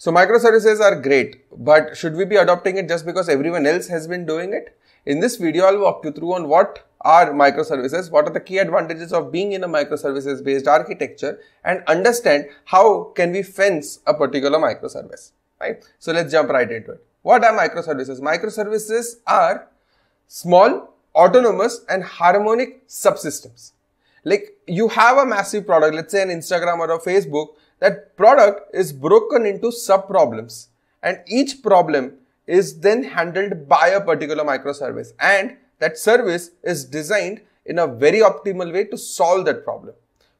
So microservices are great, but should we be adopting it just because everyone else has been doing it? In this video, I'll walk you through on what are microservices, what are the key advantages of being in a microservices based architecture and understand how can we fence a particular microservice, right? So let's jump right into it. What are microservices? Microservices are small, autonomous and harmonic subsystems. Like you have a massive product, let's say an Instagram or a Facebook that product is broken into sub problems and each problem is then handled by a particular microservice and that service is designed in a very optimal way to solve that problem.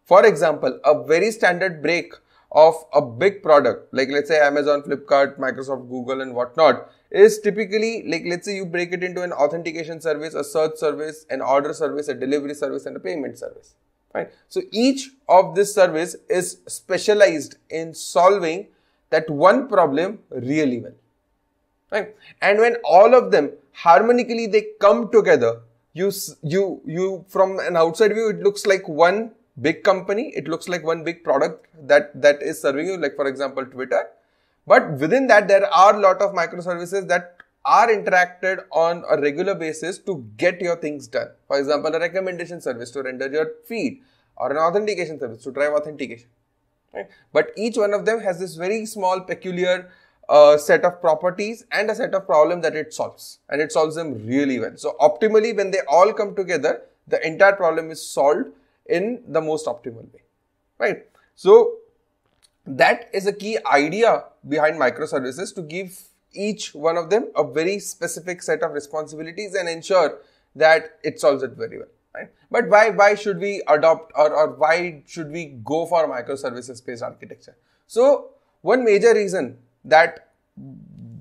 For example, a very standard break of a big product like let's say Amazon, Flipkart, Microsoft, Google and whatnot is typically like let's say you break it into an authentication service, a search service, an order service, a delivery service and a payment service. Right. So each of this service is specialized in solving that one problem really well. Right. And when all of them harmonically they come together, you, you, you from an outside view, it looks like one big company. It looks like one big product that, that is serving you, like for example, Twitter. But within that, there are a lot of microservices that are interacted on a regular basis to get your things done. For example, a recommendation service to render your feed or an authentication service to drive authentication. Right? But each one of them has this very small peculiar uh, set of properties and a set of problems that it solves and it solves them really well. So optimally when they all come together, the entire problem is solved in the most optimal way, right? So that is a key idea behind microservices to give each one of them a very specific set of responsibilities and ensure that it solves it very well right? But why why should we adopt or, or why should we go for microservices based architecture? So one major reason that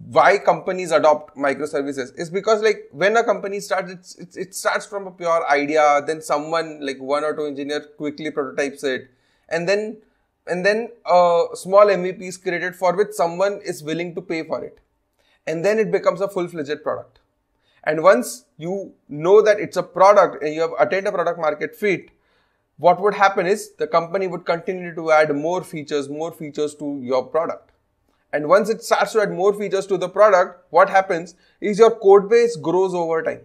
why companies adopt microservices is because like when a company starts it, it starts from a pure idea then someone like one or two engineer quickly prototypes it and then and then a small mvp is created for which someone is willing to pay for it and then it becomes a full-fledged product. And once you know that it's a product and you have attained a product market fit, what would happen is the company would continue to add more features, more features to your product. And once it starts to add more features to the product, what happens is your code base grows over time.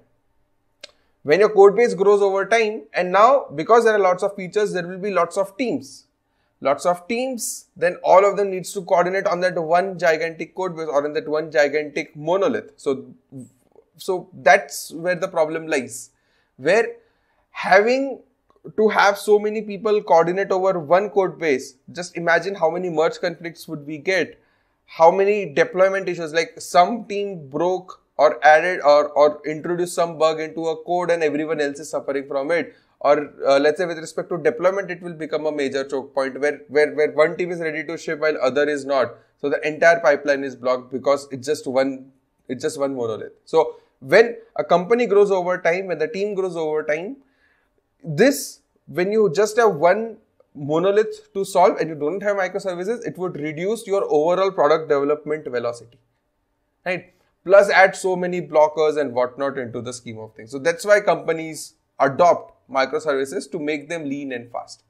When your code base grows over time, and now because there are lots of features, there will be lots of teams lots of teams, then all of them needs to coordinate on that one gigantic code base or in that one gigantic monolith. So, so that's where the problem lies. Where having to have so many people coordinate over one code base, just imagine how many merge conflicts would we get, how many deployment issues, like some team broke or added or, or introduced some bug into a code and everyone else is suffering from it. Or uh, let's say with respect to deployment it will become a major choke point where, where where one team is ready to ship while other is not. So the entire pipeline is blocked because it's just one it's just one monolith. So when a company grows over time when the team grows over time this when you just have one monolith to solve and you don't have microservices it would reduce your overall product development velocity. Right plus add so many blockers and whatnot into the scheme of things so that's why companies adopt microservices to make them lean and fast.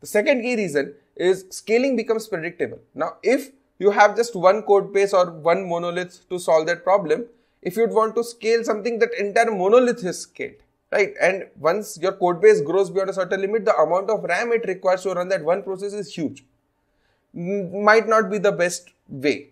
The second key reason is scaling becomes predictable. Now, if you have just one code base or one monolith to solve that problem, if you'd want to scale something, that entire monolith is scaled, right? And once your code base grows beyond a certain limit, the amount of RAM it requires to run that one process is huge. Might not be the best way.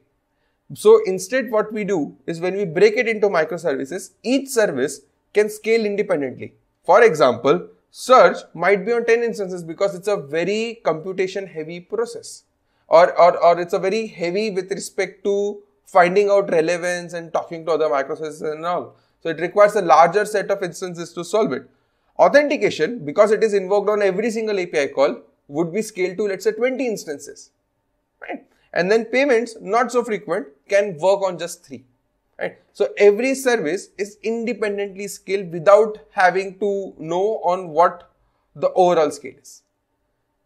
So instead, what we do is when we break it into microservices, each service can scale independently. For example, search might be on 10 instances because it's a very computation heavy process or, or, or it's a very heavy with respect to finding out relevance and talking to other microservices and all. So it requires a larger set of instances to solve it. Authentication, because it is invoked on every single API call, would be scaled to let's say 20 instances. Right? And then payments, not so frequent, can work on just three. Right? So every service is independently scaled without having to know on what the overall scale is.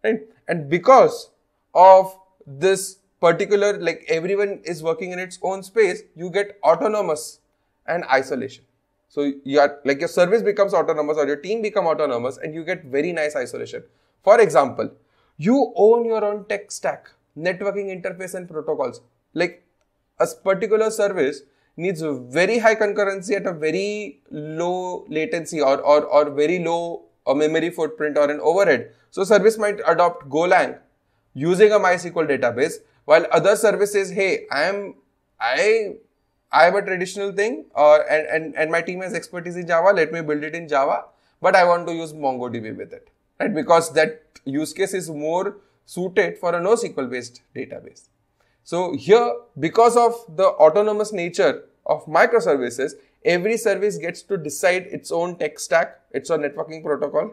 Right? And because of this particular, like everyone is working in its own space, you get autonomous and isolation. So you are like your service becomes autonomous or your team become autonomous and you get very nice isolation. For example, you own your own tech stack. Networking interface and protocols. Like a particular service needs very high concurrency at a very low latency or, or, or very low a memory footprint or an overhead. So service might adopt Golang using a MySQL database while other services, hey, I am, I, I have a traditional thing or, and, and, and my team has expertise in Java, let me build it in Java, but I want to use MongoDB with it, right? Because that use case is more suited for a NoSQL based database. So here, because of the autonomous nature of microservices, every service gets to decide its own tech stack, its own networking protocol.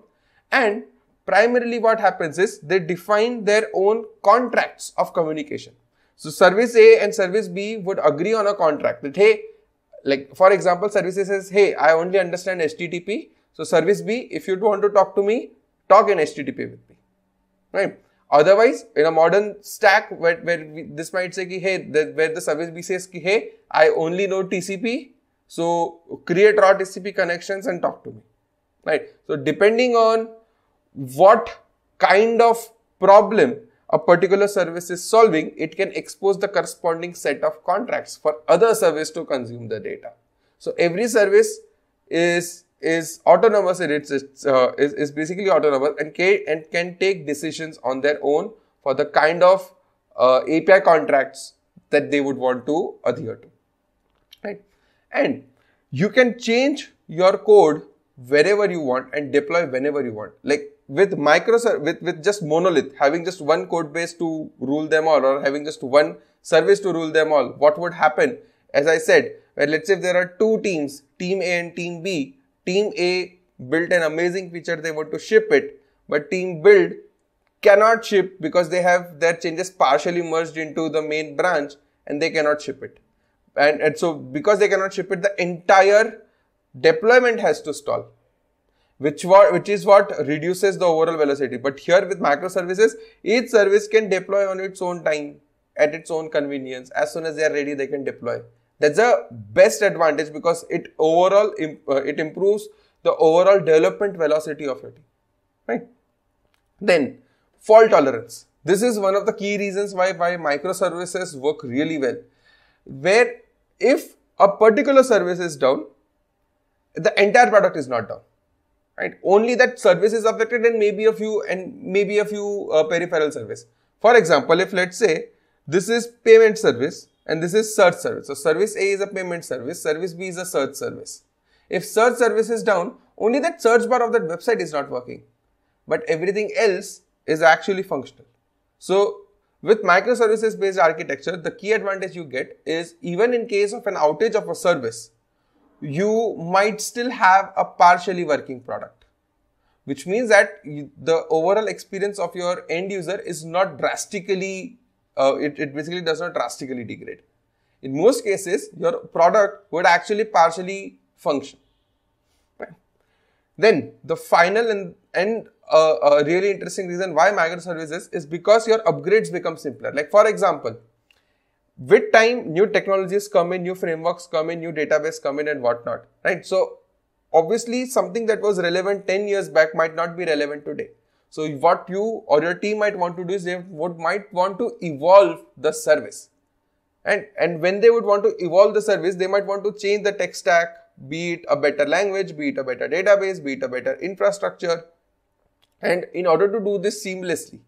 And primarily what happens is they define their own contracts of communication. So service A and service B would agree on a contract that, hey, like for example, service A says, hey, I only understand HTTP. So service B, if you want to talk to me, talk in HTTP with me, right? Otherwise, in a modern stack where, where we, this might say, ki, hey, the, where the service B says, ki, hey, I only know TCP, so create raw TCP connections and talk to me, right? So depending on what kind of problem a particular service is solving, it can expose the corresponding set of contracts for other service to consume the data. So every service is is autonomous and it's, it's uh, is, is basically autonomous and can, and can take decisions on their own for the kind of uh, API contracts that they would want to adhere to. Right? And you can change your code wherever you want and deploy whenever you want. Like with microservice, with, with just monolith, having just one code base to rule them all or having just one service to rule them all, what would happen? As I said, well, let's say if there are two teams, team A and team B, team A built an amazing feature, they want to ship it, but team build cannot ship because they have their changes partially merged into the main branch and they cannot ship it. And, and so because they cannot ship it, the entire deployment has to stall. Which, what, which is what reduces the overall velocity. But here with microservices, each service can deploy on its own time, at its own convenience. As soon as they are ready, they can deploy. That's the best advantage because it overall uh, it improves the overall development velocity of your team. Right? Then fault tolerance. This is one of the key reasons why, why microservices work really well. Where if a particular service is down, the entire product is not down. Right? Only that service is affected and maybe a few and maybe a few uh, peripheral service. For example, if let's say this is payment service and this is search service. So service A is a payment service, service B is a search service. If search service is down, only that search bar of that website is not working, but everything else is actually functional. So with microservices based architecture, the key advantage you get is even in case of an outage of a service, you might still have a partially working product, which means that the overall experience of your end user is not drastically uh, it, it basically does not drastically degrade. In most cases, your product would actually partially function. Then the final and, and uh, a really interesting reason why microservices is because your upgrades become simpler. Like for example, with time, new technologies come in, new frameworks come in, new database come in and whatnot, right? So obviously something that was relevant 10 years back might not be relevant today. So what you or your team might want to do is they would might want to evolve the service. And, and when they would want to evolve the service, they might want to change the tech stack, be it a better language, be it a better database, be it a better infrastructure. And in order to do this seamlessly,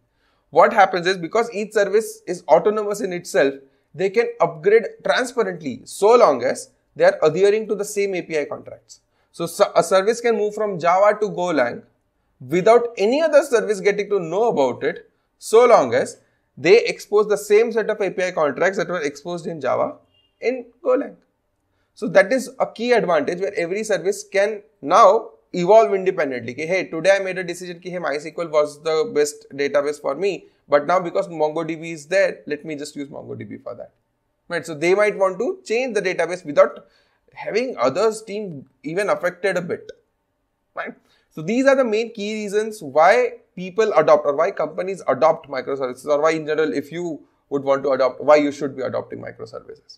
what happens is because each service is autonomous in itself, they can upgrade transparently so long as they are adhering to the same API contracts. So a service can move from Java to Golang without any other service getting to know about it so long as they expose the same set of API contracts that were exposed in Java in Golang. So that is a key advantage where every service can now evolve independently. Okay, hey, today I made a decision that hey, MySQL was the best database for me, but now because MongoDB is there, let me just use MongoDB for that. Right, so they might want to change the database without having others team even affected a bit. Right. So these are the main key reasons why people adopt or why companies adopt microservices or why in general if you would want to adopt, why you should be adopting microservices.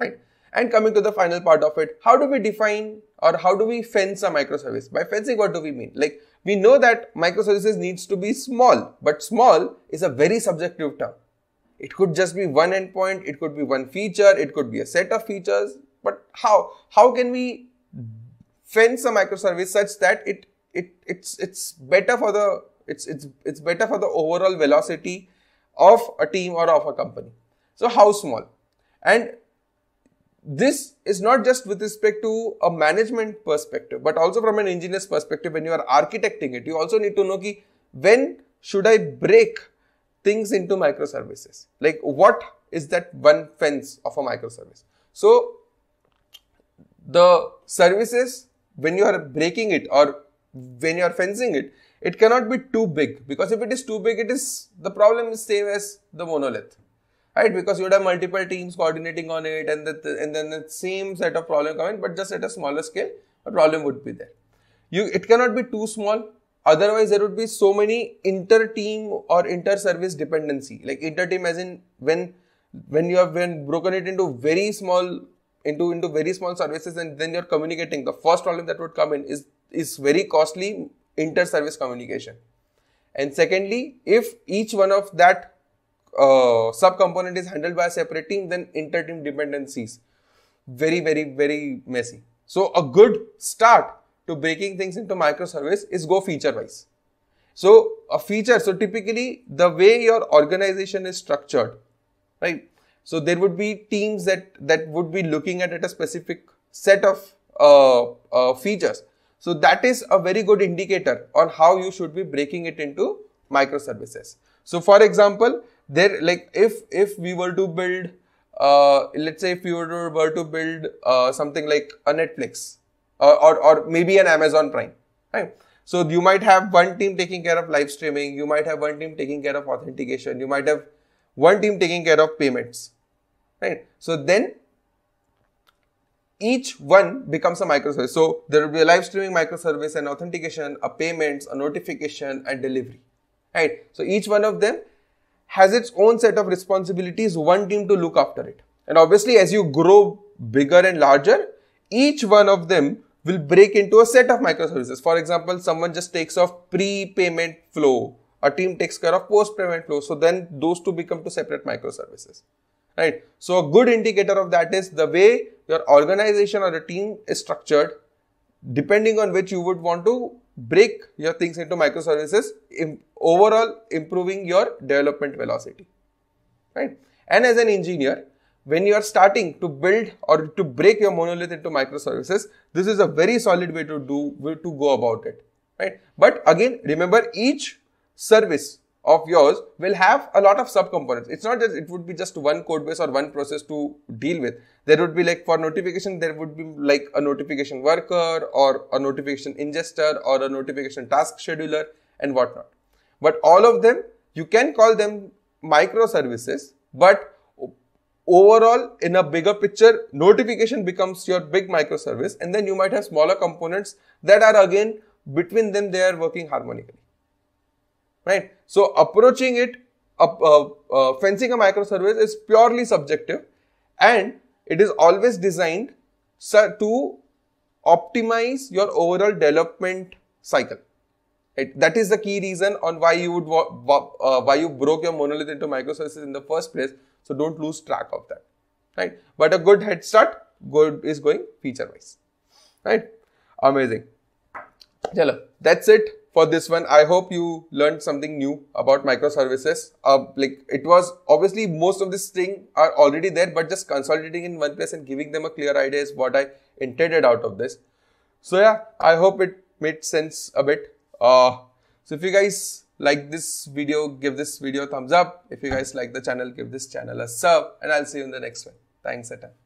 Right? And coming to the final part of it, how do we define or how do we fence a microservice? By fencing, what do we mean? Like we know that microservices needs to be small, but small is a very subjective term. It could just be one endpoint, it could be one feature, it could be a set of features. But how? How can we fence a microservice such that it it it's it's better for the it's it's it's better for the overall velocity of a team or of a company. So how small? And this is not just with respect to a management perspective, but also from an engineer's perspective. When you are architecting it, you also need to know ki when should I break things into microservices? Like what is that one fence of a microservice? So the services, when you are breaking it or when you are fencing it, it cannot be too big because if it is too big, it is the problem is same as the monolith right? Because you would have multiple teams coordinating on it, and and then the same set of problem coming, but just at a smaller scale, a problem would be there. You it cannot be too small. Otherwise, there would be so many inter-team or inter-service dependency. Like inter-team, as in when when you have been broken it into very small into into very small services, and then you're communicating. The first problem that would come in is is very costly inter-service communication. And secondly, if each one of that uh, subcomponent is handled by a separate team, then inter-team dependencies. Very, very, very messy. So a good start to breaking things into microservice is go feature wise. So a feature, so typically the way your organization is structured, right? So there would be teams that, that would be looking at, at a specific set of uh, uh, features. So that is a very good indicator on how you should be breaking it into microservices. So for example, there like if if we were to build uh, let's say if we were to, were to build uh, something like a Netflix or, or, or maybe an Amazon Prime, right? So you might have one team taking care of live streaming, you might have one team taking care of authentication, you might have one team taking care of payments, right? So then each one becomes a microservice. So there will be a live streaming microservice, an authentication, a payments, a notification, and delivery, right? So each one of them has its own set of responsibilities, one team to look after it. And obviously, as you grow bigger and larger, each one of them will break into a set of microservices. For example, someone just takes off pre-payment flow. A team takes care of post-payment flow. So then those two become two separate microservices. Right. So a good indicator of that is the way your organization or a team is structured, depending on which you would want to break your things into microservices, Im- overall improving your development velocity. Right? And as an engineer, when you are starting to build or to break your monolith into microservices, this is a very solid way to do to go about it. Right? But again, remember each service of yours will have a lot of subcomponents. It's not that it would be just one code base or one process to deal with. There would be like for notification, there would be like a notification worker or a notification ingester or a notification task scheduler and whatnot. But all of them, you can call them microservices, but overall in a bigger picture, notification becomes your big microservice and then you might have smaller components that are again between them, they are working harmonically right? So approaching it, uh, uh, fencing a microservice is purely subjective and it is always designed to optimize your overall development cycle. Right? That is the key reason on why you would uh, why you broke your monolith into microservices in the first place. So don't lose track of that, right? But a good head start good is going feature wise, right? Amazing. Chalo, that's it for this one. I hope you learned something new about microservices. Uh, like it was obviously most of this thing are already there, but just consolidating in one place and giving them a clear idea is what I intended out of this. So yeah, I hope it made sense a bit. Uh, so if you guys like this video, give this video a thumbs up. If you guys like the channel, give this channel a sub and I'll see you in the next one. Thanks, Atam.